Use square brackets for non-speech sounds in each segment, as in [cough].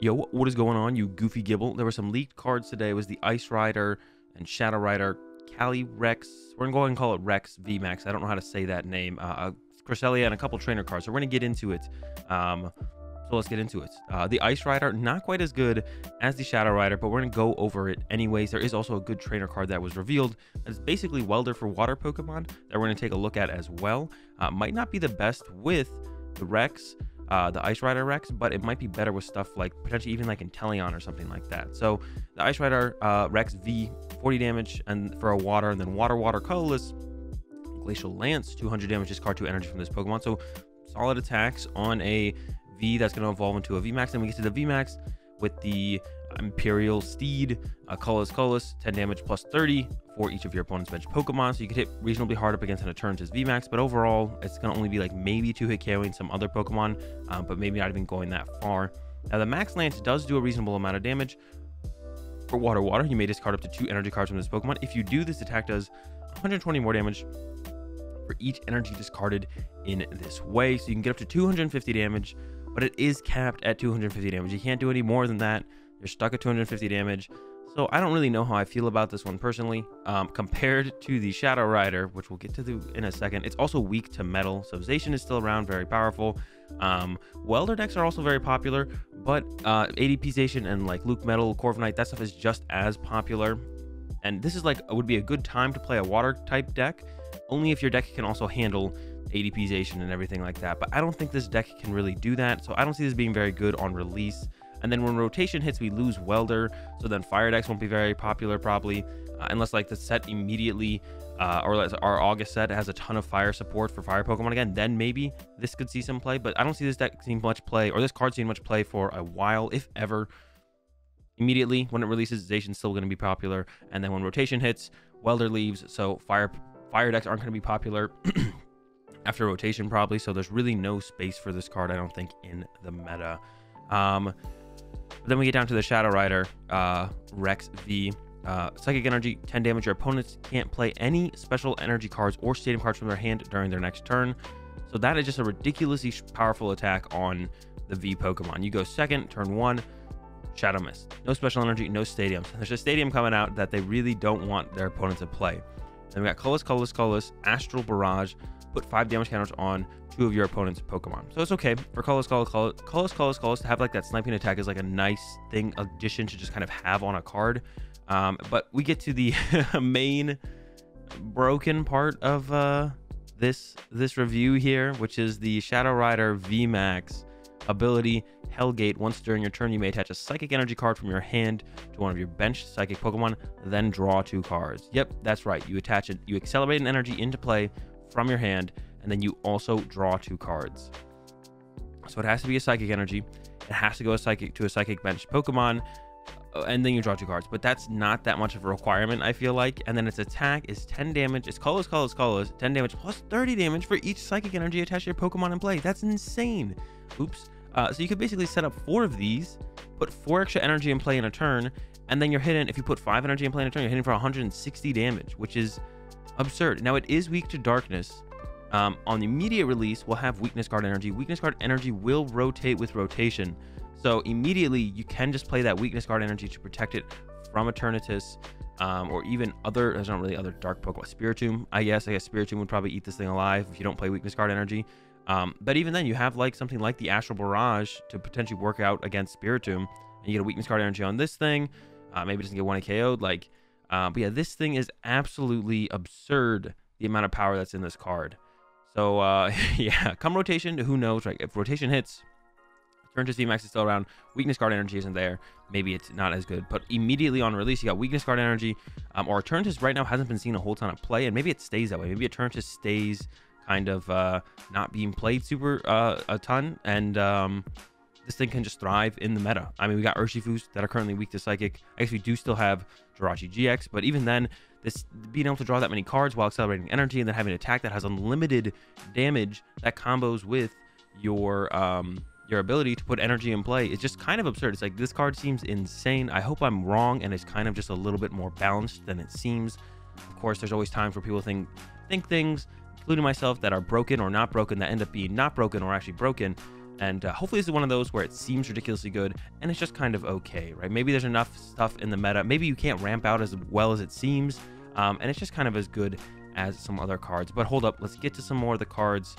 Yo, what is going on, you goofy gibble? There were some leaked cards today. It was the Ice Rider and Shadow Rider, Calyrex. We're gonna go ahead and call it Rex VMAX. I don't know how to say that name. Uh, uh Cresselia and a couple trainer cards. So we're gonna get into it. Um, so let's get into it. Uh, the Ice Rider, not quite as good as the Shadow Rider, but we're gonna go over it anyways. There is also a good trainer card that was revealed. It's basically Welder for water Pokemon that we're gonna take a look at as well. Uh, might not be the best with the Rex, uh, the Ice Rider Rex, but it might be better with stuff like potentially even like Inteleon or something like that. So the Ice Rider uh, Rex V, 40 damage and for a water, and then Water Water Colorless, Glacial Lance, 200 damage, discard 2 energy from this Pokemon. So solid attacks on a V that's going to evolve into a VMAX. Then we get to the VMAX with the Imperial Steed, uh, Colorless Colorless, 10 damage plus 30 for each of your opponent's bench Pokemon. So you could hit reasonably hard up against an Eternatus VMAX, but overall, it's going to only be like maybe two hit KOing some other Pokemon, um, but maybe not even going that far. Now, the Max Lance does do a reasonable amount of damage. For Water Water, you may discard up to two energy cards from this Pokemon. If you do, this attack does 120 more damage for each energy discarded in this way. So you can get up to 250 damage, but it is capped at 250 damage. You can't do any more than that. You're stuck at 250 damage. So I don't really know how I feel about this one personally. Um, compared to the Shadow Rider, which we'll get to the, in a second, it's also weak to metal. So Zacian is still around, very powerful. Um, welder decks are also very popular, but uh, ADP Zacian and like LucMetal, Corviknight, that stuff is just as popular. And this is like would be a good time to play a water type deck, only if your deck can also handle ADP Zacian and everything like that. But I don't think this deck can really do that, so I don't see this being very good on release. And then when rotation hits, we lose Welder. So then Fire decks won't be very popular probably, uh, unless like the set immediately, uh, or our August set has a ton of Fire support for Fire Pokemon again. Then maybe this could see some play. But I don't see this deck seeing much play, or this card seeing much play for a while, if ever. Immediately when it releases, Zacian's still going to be popular. And then when rotation hits, Welder leaves. So Fire Fire decks aren't going to be popular. [clears throat] after rotation probably so there's really no space for this card i don't think in the meta um then we get down to the Shadow Rider, uh, Rex V. Uh, psychic energy, 10 damage. Your opponents can't play any special energy cards or stadium cards from their hand during their next turn. So that is just a ridiculously powerful attack on the V Pokemon. You go second, turn one, Shadow Mist. No special energy, no stadiums. There's a stadium coming out that they really don't want their opponent to play. Then we got Colorless, Colorless, Colorless, Astral Barrage. Put five damage counters on two of your opponent's Pokemon. So it's okay for Colorless, Colorless, Colorless, Colorless, Colorless, Colorless to have like that sniping attack is like a nice thing addition to just kind of have on a card. Um, but we get to the [laughs] main broken part of uh, this this review here, which is the Shadow Rider VMAX ability Hellgate. Once during your turn, you may attach a Psychic Energy card from your hand to one of your bench Psychic Pokemon, then draw two cards. Yep, that's right. You attach it. You accelerate an energy into play from your hand and then you also draw two cards. So it has to be a psychic energy. It has to go a psychic to a psychic bench Pokemon, uh, and then you draw two cards. But that's not that much of a requirement, I feel like. And then its attack is 10 damage. It's colorless, colorless, colorless. 10 damage plus 30 damage for each psychic energy attached to your Pokemon in play. That's insane. Oops. Uh, so you could basically set up four of these, put four extra energy in play in a turn, and then you're hitting. If you put five energy in play in a turn, you're hitting for 160 damage, which is absurd. Now it is weak to darkness, um, on the immediate release, we'll have Weakness Guard Energy. Weakness Guard Energy will rotate with rotation. So immediately, you can just play that Weakness Guard Energy to protect it from Eternatus, um, or even other, there's not really other dark Pokemon. Spiritomb, I guess. I guess Spiritomb would probably eat this thing alive if you don't play Weakness Guard Energy. Um, but even then, you have like something like the Astral Barrage to potentially work out against Spiritomb. And you get a Weakness Guard Energy on this thing. Uh, maybe it doesn't get one KO'd. Like, uh, but yeah, this thing is absolutely absurd, the amount of power that's in this card. So uh, [laughs] yeah, come rotation, who knows? Right, if rotation hits, turn to VMAX is still around. Weakness guard energy isn't there. Maybe it's not as good. But immediately on release, you got weakness guard energy. Um, or Eternatus right now hasn't been seen a whole ton of play, and maybe it stays that way. Maybe Eternatus stays kind of uh, not being played super uh, a ton, and um, this thing can just thrive in the meta. I mean, we got Urshifus that are currently weak to Psychic. I guess we do still have Jirachi GX, but even then, this being able to draw that many cards while accelerating energy and then having an attack that has unlimited damage that combos with your um your ability to put energy in play is just kind of absurd. It's like this card seems insane. I hope I'm wrong and it's kind of just a little bit more balanced than it seems. Of course, there's always times where people think think things, including myself, that are broken or not broken that end up being not broken or actually broken. And uh, hopefully, this is one of those where it seems ridiculously good and it's just kind of okay, right? Maybe there's enough stuff in the meta. Maybe you can't ramp out as well as it seems, um, and it's just kind of as good as some other cards. But hold up, let's get to some more of the cards.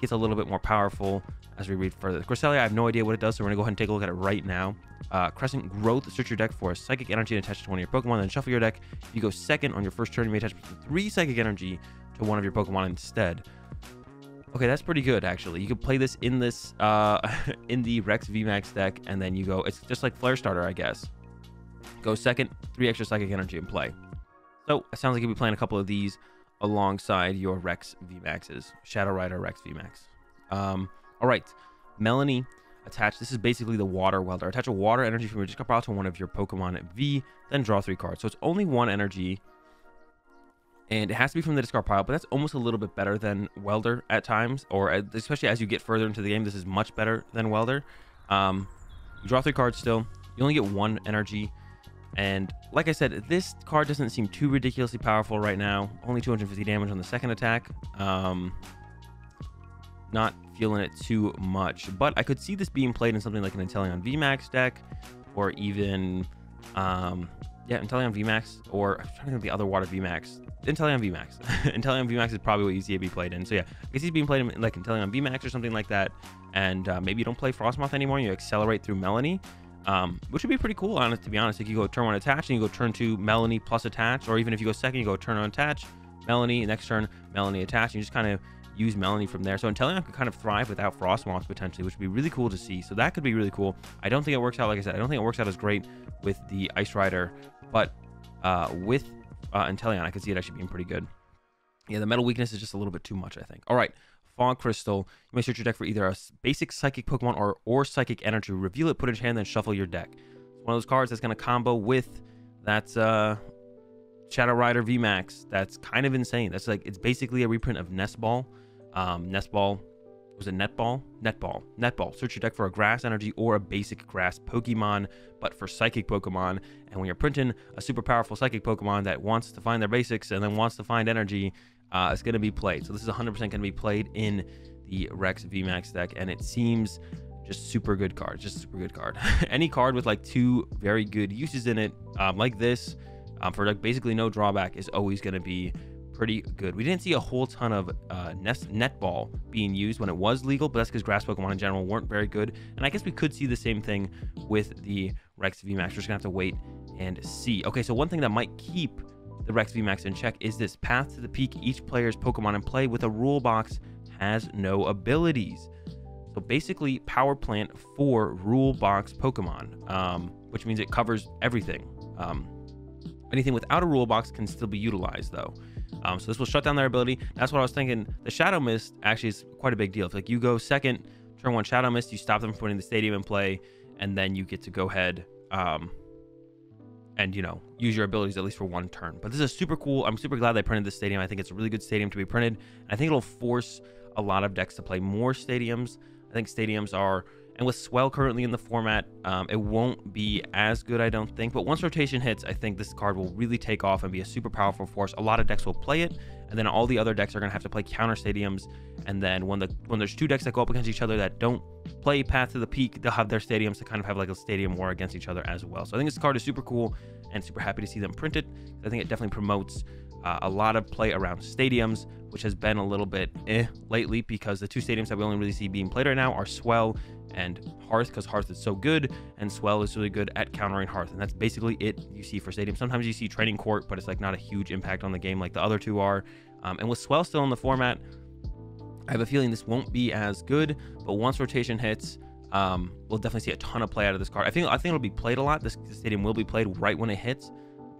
Gets a little bit more powerful as we read further. The Cresselia, I have no idea what it does, so we're gonna go ahead and take a look at it right now. Uh, Crescent Growth, search your deck for a Psychic Energy and attach it to one of your Pokemon, then shuffle your deck. If you go second on your first turn, you may attach three Psychic Energy to one of your Pokemon instead. Okay, that's pretty good actually. You could play this in this uh, [laughs] in the Rex VMAX deck, and then you go. It's just like Flare Starter, I guess. Go second, three extra Psychic Energy and play. So it sounds like you'll be playing a couple of these alongside your Rex VMAXs, Shadow Rider Rex VMAX. Um, all right, Melony attach. This is basically the Water Welder. Attach a Water Energy from your discard pile to one of your Pokemon V, then draw three cards. So it's only one energy and it has to be from the discard pile, but that's almost a little bit better than Welder at times, or especially as you get further into the game, this is much better than Welder. Um, you draw three cards still, you only get one energy, and like I said, this card doesn't seem too ridiculously powerful right now. Only 250 damage on the second attack. Um, not feeling it too much, but I could see this being played in something like an Inteleon VMAX deck, or even um, yeah, Inteleon VMAX, or I'm trying to think of the other water VMAX. Inteleon VMAX. [laughs] Inteleon VMAX is probably what you see it be played in. So yeah, I guess he's being played in like Inteleon VMAX or something like that. And uh, maybe you don't play Frostmoth anymore. You accelerate through Melony, um, which would be pretty cool. Honest to be honest, like you go turn one attach and you go turn two Melony plus attach, or even if you go second, you go turn on attach, Melony next turn Melony attach. And you just kind of use Melony from there. So Inteleon could kind of thrive without Frostmoth potentially, which would be really cool to see. So that could be really cool. I don't think it works out, like I said, I don't think it works out as great with the Ice Rider but uh, with uh, Inteleon, I could see it actually being pretty good. Yeah, the metal weakness is just a little bit too much, I think. All right, Fog Crystal. You may search your deck for either a basic Psychic Pokemon or, or Psychic Energy. Reveal it, put it in your hand, then shuffle your deck. It's one of those cards that's going to combo with that uh, Shadow Rider VMAX. That's kind of insane. That's like, it's basically a reprint of Nest Ball. Um, Nest Ball was it netball? Netball. Netball. Search your deck for a grass energy or a basic grass Pokemon, but for psychic Pokemon. And when you're printing a super powerful psychic Pokemon that wants to find their basics and then wants to find energy, uh, it's going to be played. So this is 100% going to be played in the Rex VMAX deck, and it seems just super good card. Just super good card. [laughs] Any card with like two very good uses in it, um, like this, um, for like basically no drawback, is always going to be pretty good. We didn't see a whole ton of uh, netball being used when it was legal, but that's because grass Pokemon in general weren't very good. And I guess we could see the same thing with the Rex VMAX. We're just gonna have to wait and see. Okay, so one thing that might keep the Rex VMAX in check is this path to the peak. Each player's Pokemon in play with a rule box has no abilities. So basically, power plant for rule box Pokemon, um, which means it covers everything. Um, anything without a rule box can still be utilized though. Um, so this will shut down their ability. That's what I was thinking. The Shadow Mist actually is quite a big deal. If like you go second, turn one Shadow Mist, you stop them from putting the stadium in play, and then you get to go ahead um, and you know use your abilities at least for one turn. But this is super cool. I'm super glad they printed this stadium. I think it's a really good stadium to be printed. I think it'll force a lot of decks to play more stadiums. I think stadiums are and with Swell currently in the format, um, it won't be as good, I don't think. But once rotation hits, I think this card will really take off and be a super powerful force. A lot of decks will play it, and then all the other decks are going to have to play counter stadiums. And then when the when there's two decks that go up against each other that don't play Path to the Peak, they'll have their stadiums to kind of have like a stadium war against each other as well. So I think this card is super cool and super happy to see them print it. I think it definitely promotes uh, a lot of play around stadiums, which has been a little bit eh lately because the two stadiums that we only really see being played right now are Swell and Hearth because Hearth is so good and Swell is really good at countering Hearth. And that's basically it you see for Stadium. Sometimes you see Training Court, but it's like not a huge impact on the game like the other two are. Um, and with Swell still in the format, I have a feeling this won't be as good, but once rotation hits, um, we'll definitely see a ton of play out of this card. I think I think it'll be played a lot. This, this stadium will be played right when it hits,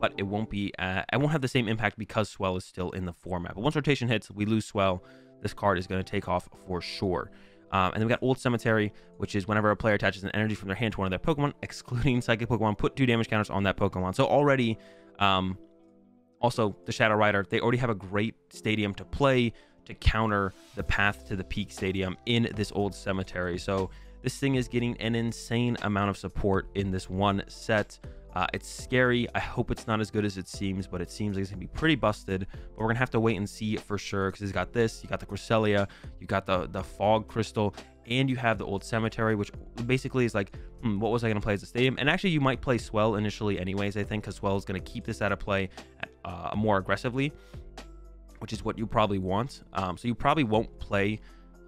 but it won't be. Uh, it won't have the same impact because Swell is still in the format. But once rotation hits, we lose Swell. This card is going to take off for sure. Um, and then we got Old Cemetery, which is whenever a player attaches an energy from their hand to one of their Pokemon, [laughs] excluding Psychic Pokemon, put two damage counters on that Pokemon. So already, um, also the Shadow Rider, they already have a great stadium to play to counter the path to the peak stadium in this Old Cemetery. So this thing is getting an insane amount of support in this one set. Uh, it's scary. I hope it's not as good as it seems, but it seems like it's gonna be pretty busted. But we're gonna have to wait and see for sure because he's got this, you got the Cresselia, you got the the Fog Crystal, and you have the old cemetery, which basically is like, hmm, what was I to play as a stadium? And actually, you might play Swell initially, anyways. I think because Swell is to keep this out of play uh, more aggressively, which is what you probably want. Um, so you probably won't play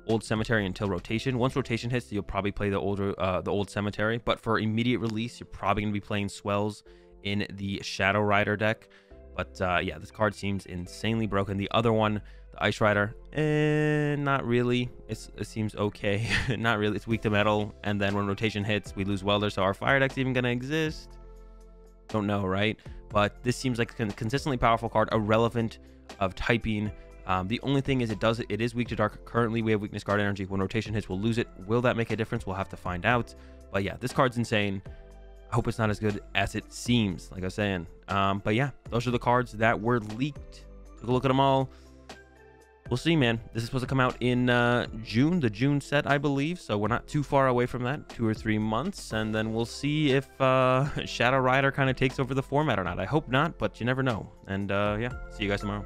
old cemetery until rotation. Once rotation hits, you'll probably play the older uh, the old cemetery. But for immediate release, you're probably going to be playing Swells in the Shadow Rider deck. But uh, yeah, this card seems insanely broken. The other one, the Ice Rider, eh, not really. It's, it seems okay. [laughs] not really. It's weak to metal. And then when rotation hits, we lose Welder. So our fire deck's even going to exist. Don't know, right? But this seems like a consistently powerful card, irrelevant of typing. Um, the only thing is it does it is weak to dark. Currently, we have weakness guard energy. When rotation hits, we'll lose it. Will that make a difference? We'll have to find out. But yeah, this card's insane. I hope it's not as good as it seems, like I was saying. Um, but yeah, those are the cards that were leaked. Took a look at them all. We'll see, man. This is supposed to come out in uh, June, the June set, I believe. So we're not too far away from that, two or three months. And then we'll see if uh, [laughs] Shadow Rider kind of takes over the format or not. I hope not, but you never know. And uh, yeah, see you guys tomorrow.